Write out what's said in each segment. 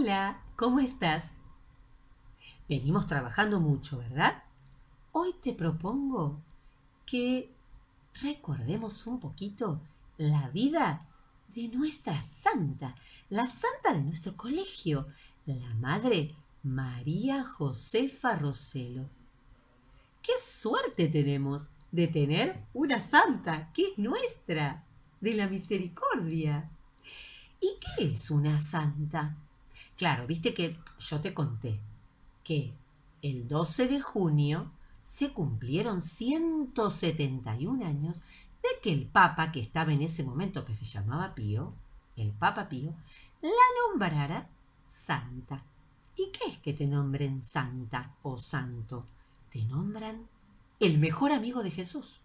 Hola, ¿cómo estás? Venimos trabajando mucho, ¿verdad? Hoy te propongo que recordemos un poquito la vida de nuestra santa, la santa de nuestro colegio, la madre María Josefa Roselo. ¡Qué suerte tenemos de tener una santa que es nuestra, de la misericordia! ¿Y qué es una santa? Claro, viste que yo te conté que el 12 de junio se cumplieron 171 años de que el Papa, que estaba en ese momento, que se llamaba Pío, el Papa Pío, la nombrara santa. ¿Y qué es que te nombren santa o santo? Te nombran el mejor amigo de Jesús.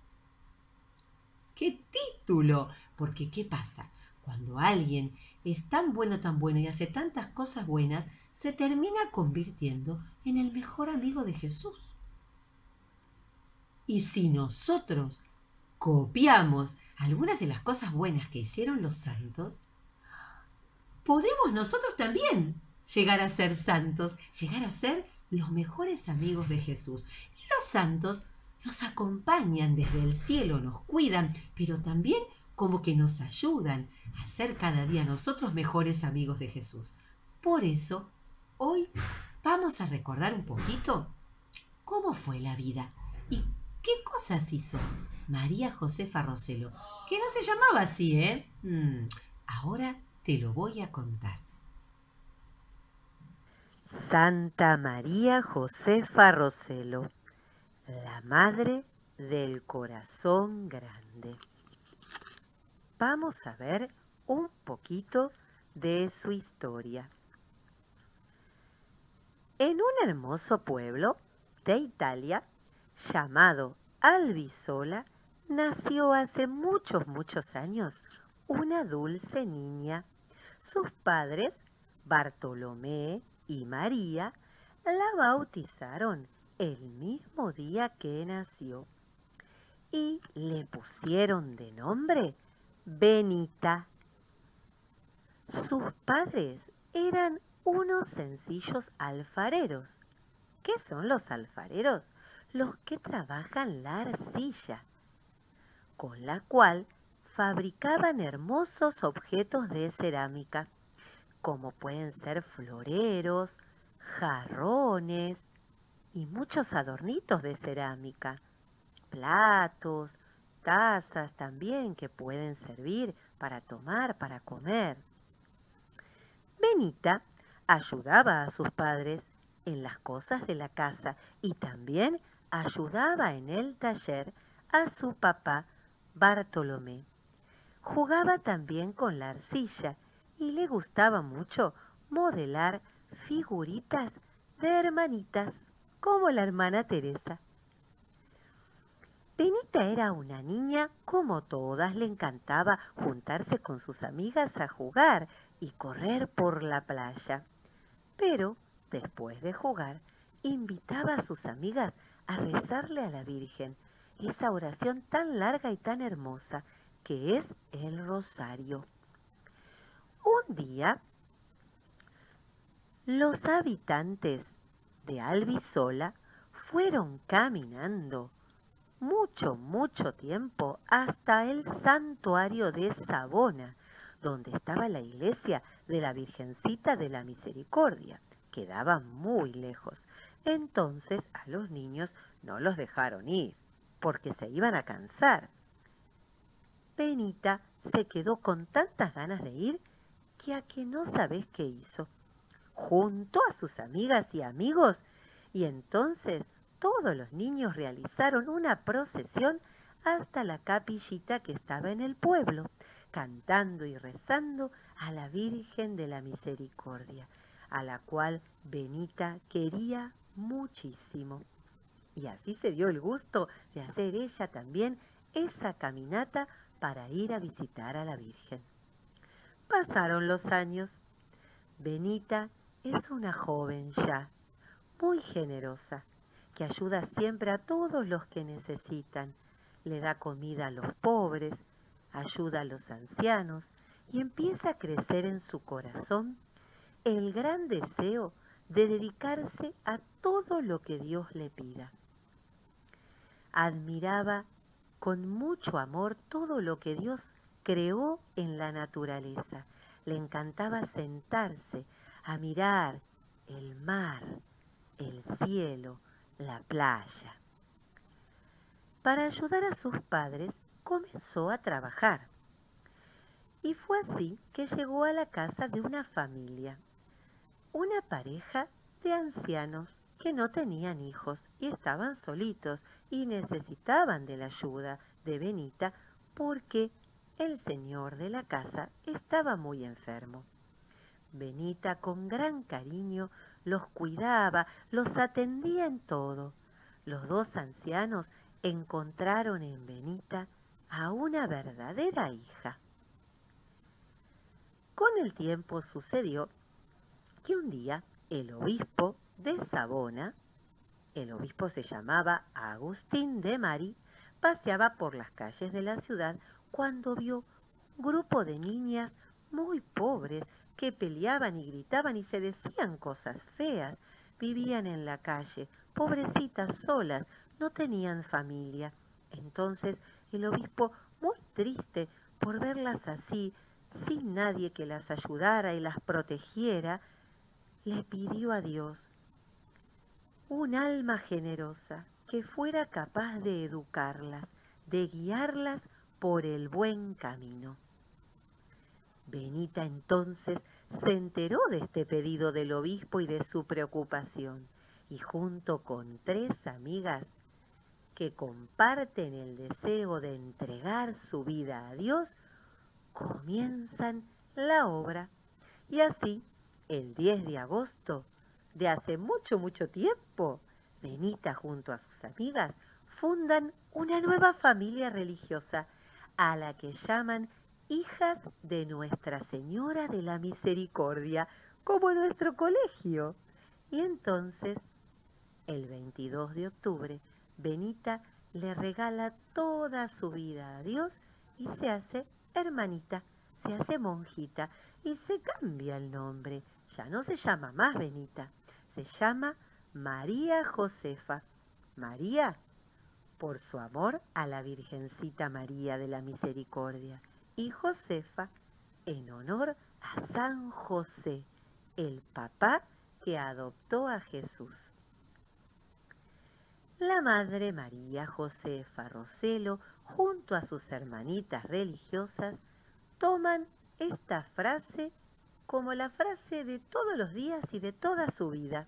¡Qué título! Porque ¿qué pasa? Cuando alguien es tan bueno, tan bueno y hace tantas cosas buenas, se termina convirtiendo en el mejor amigo de Jesús. Y si nosotros copiamos algunas de las cosas buenas que hicieron los santos, podemos nosotros también llegar a ser santos, llegar a ser los mejores amigos de Jesús. Y los santos nos acompañan desde el cielo, nos cuidan, pero también como que nos ayudan a ser cada día nosotros mejores amigos de Jesús. Por eso, hoy vamos a recordar un poquito cómo fue la vida y qué cosas hizo María Josefa Roselo, que no se llamaba así, ¿eh? Mm, ahora te lo voy a contar. Santa María Josefa Roselo, la Madre del Corazón Grande vamos a ver un poquito de su historia. En un hermoso pueblo de Italia llamado Albisola nació hace muchos, muchos años una dulce niña. Sus padres, Bartolomé y María, la bautizaron el mismo día que nació y le pusieron de nombre Benita. Sus padres eran unos sencillos alfareros. ¿Qué son los alfareros? Los que trabajan la arcilla, con la cual fabricaban hermosos objetos de cerámica, como pueden ser floreros, jarrones y muchos adornitos de cerámica, platos, tazas también que pueden servir para tomar, para comer. Benita ayudaba a sus padres en las cosas de la casa y también ayudaba en el taller a su papá Bartolomé. Jugaba también con la arcilla y le gustaba mucho modelar figuritas de hermanitas como la hermana Teresa. Benita era una niña como todas, le encantaba juntarse con sus amigas a jugar y correr por la playa. Pero, después de jugar, invitaba a sus amigas a rezarle a la Virgen esa oración tan larga y tan hermosa que es el rosario. Un día, los habitantes de Albisola fueron caminando mucho, mucho tiempo hasta el santuario de Sabona, donde estaba la iglesia de la Virgencita de la Misericordia. Quedaba muy lejos. Entonces a los niños no los dejaron ir, porque se iban a cansar. Benita se quedó con tantas ganas de ir que a que no sabes qué hizo. Juntó a sus amigas y amigos y entonces todos los niños realizaron una procesión hasta la capillita que estaba en el pueblo, cantando y rezando a la Virgen de la Misericordia, a la cual Benita quería muchísimo. Y así se dio el gusto de hacer ella también esa caminata para ir a visitar a la Virgen. Pasaron los años. Benita es una joven ya, muy generosa, que ayuda siempre a todos los que necesitan, le da comida a los pobres, ayuda a los ancianos y empieza a crecer en su corazón el gran deseo de dedicarse a todo lo que Dios le pida. Admiraba con mucho amor todo lo que Dios creó en la naturaleza. Le encantaba sentarse a mirar el mar, el cielo, la playa. Para ayudar a sus padres comenzó a trabajar. Y fue así que llegó a la casa de una familia, una pareja de ancianos que no tenían hijos y estaban solitos y necesitaban de la ayuda de Benita porque el señor de la casa estaba muy enfermo. Benita con gran cariño los cuidaba, los atendía en todo. Los dos ancianos encontraron en Benita a una verdadera hija. Con el tiempo sucedió que un día el obispo de Sabona, el obispo se llamaba Agustín de Mari, paseaba por las calles de la ciudad cuando vio un grupo de niñas muy pobres que peleaban y gritaban y se decían cosas feas. Vivían en la calle, pobrecitas solas, no tenían familia. Entonces el obispo, muy triste por verlas así, sin nadie que las ayudara y las protegiera, le pidió a Dios un alma generosa que fuera capaz de educarlas, de guiarlas por el buen camino. Benita entonces se enteró de este pedido del obispo y de su preocupación, y junto con tres amigas que comparten el deseo de entregar su vida a Dios, comienzan la obra. Y así, el 10 de agosto de hace mucho, mucho tiempo, Benita junto a sus amigas fundan una nueva familia religiosa a la que llaman hijas de Nuestra Señora de la Misericordia, como nuestro colegio. Y entonces, el 22 de octubre, Benita le regala toda su vida a Dios y se hace hermanita, se hace monjita y se cambia el nombre. Ya no se llama más Benita, se llama María Josefa. María por su amor a la Virgencita María de la Misericordia y Josefa en honor a San José, el papá que adoptó a Jesús. La Madre María Josefa Roselo, junto a sus hermanitas religiosas, toman esta frase como la frase de todos los días y de toda su vida.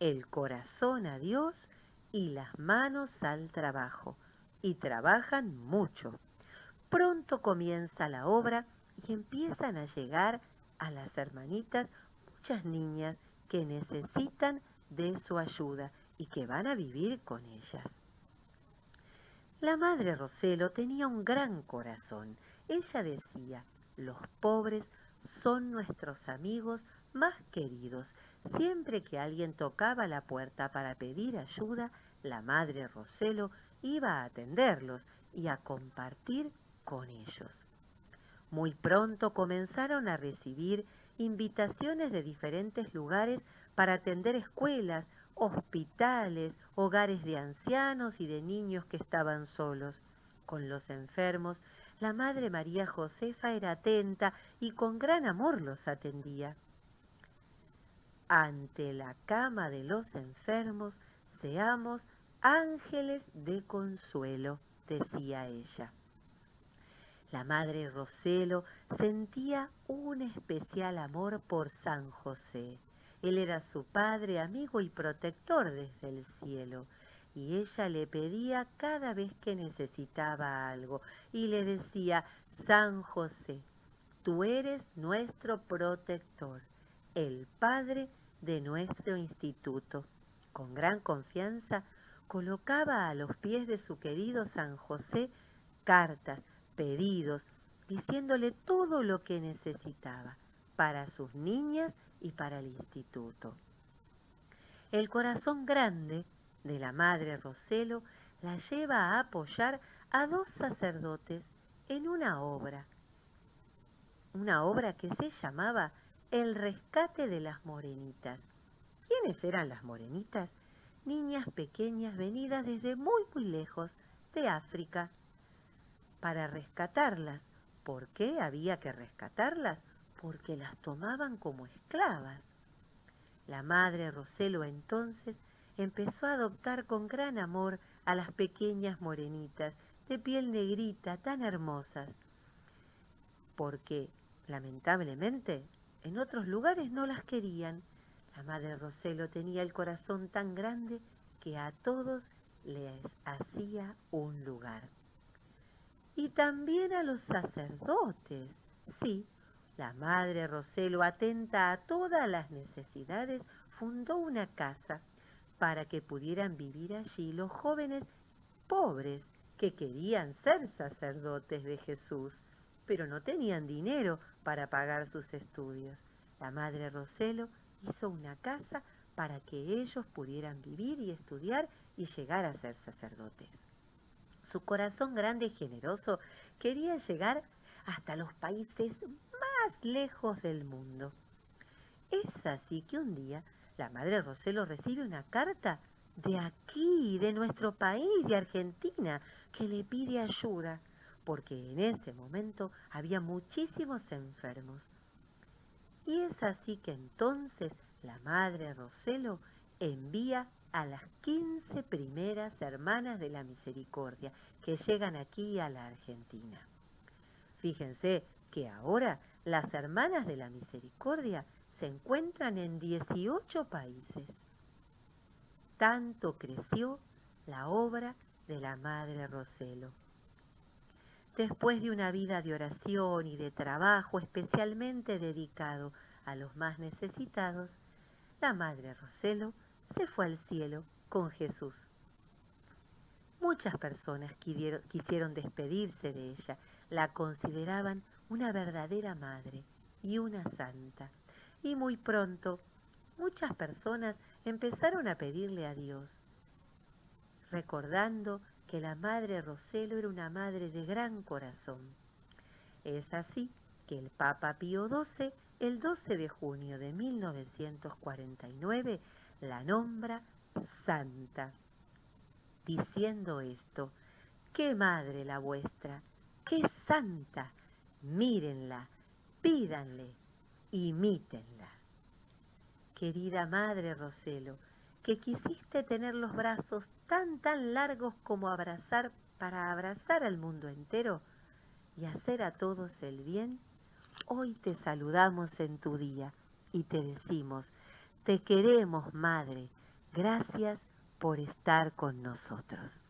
El corazón a Dios y las manos al trabajo. Y trabajan mucho. Pronto comienza la obra y empiezan a llegar a las hermanitas muchas niñas que necesitan de su ayuda y que van a vivir con ellas. La madre Roselo tenía un gran corazón. Ella decía, los pobres son nuestros amigos más queridos. Siempre que alguien tocaba la puerta para pedir ayuda, la madre Roselo iba a atenderlos y a compartir con ellos. Muy pronto comenzaron a recibir invitaciones de diferentes lugares para atender escuelas, hospitales, hogares de ancianos y de niños que estaban solos. Con los enfermos, la Madre María Josefa era atenta y con gran amor los atendía. Ante la cama de los enfermos, seamos ángeles de consuelo, decía ella. La madre Roselo sentía un especial amor por San José. Él era su padre, amigo y protector desde el cielo. Y ella le pedía cada vez que necesitaba algo y le decía, San José, tú eres nuestro protector, el padre de nuestro instituto. Con gran confianza colocaba a los pies de su querido San José cartas, pedidos, diciéndole todo lo que necesitaba para sus niñas y para el instituto. El corazón grande de la madre Roselo la lleva a apoyar a dos sacerdotes en una obra, una obra que se llamaba el rescate de las morenitas. ¿Quiénes eran las morenitas? Niñas pequeñas venidas desde muy muy lejos de África. Para rescatarlas. ¿Por qué había que rescatarlas? Porque las tomaban como esclavas. La madre Roselo entonces empezó a adoptar con gran amor a las pequeñas morenitas de piel negrita tan hermosas, porque lamentablemente en otros lugares no las querían. La madre Roselo tenía el corazón tan grande que a todos les hacía un lugar. Y también a los sacerdotes, sí, la madre Roselo, atenta a todas las necesidades, fundó una casa para que pudieran vivir allí los jóvenes pobres que querían ser sacerdotes de Jesús, pero no tenían dinero para pagar sus estudios. La madre Roselo hizo una casa para que ellos pudieran vivir y estudiar y llegar a ser sacerdotes. Su corazón grande y generoso quería llegar hasta los países lejos del mundo. Es así que un día la madre Roselo recibe una carta de aquí, de nuestro país, de Argentina, que le pide ayuda, porque en ese momento había muchísimos enfermos. Y es así que entonces la madre Roselo envía a las 15 primeras hermanas de la misericordia que llegan aquí a la Argentina. Fíjense que ahora las Hermanas de la Misericordia se encuentran en 18 países. Tanto creció la obra de la Madre Roselo. Después de una vida de oración y de trabajo especialmente dedicado a los más necesitados, la Madre Roselo se fue al cielo con Jesús. Muchas personas quisieron despedirse de ella, la consideraban una verdadera madre y una santa. Y muy pronto muchas personas empezaron a pedirle a Dios, recordando que la madre Roselo era una madre de gran corazón. Es así que el Papa Pío XII, el 12 de junio de 1949, la nombra santa, diciendo esto, qué madre la vuestra, qué santa, mírenla, pídanle, imítenla. Querida Madre Roselo, que quisiste tener los brazos tan tan largos como abrazar para abrazar al mundo entero y hacer a todos el bien, hoy te saludamos en tu día y te decimos, te queremos Madre, gracias por estar con nosotros.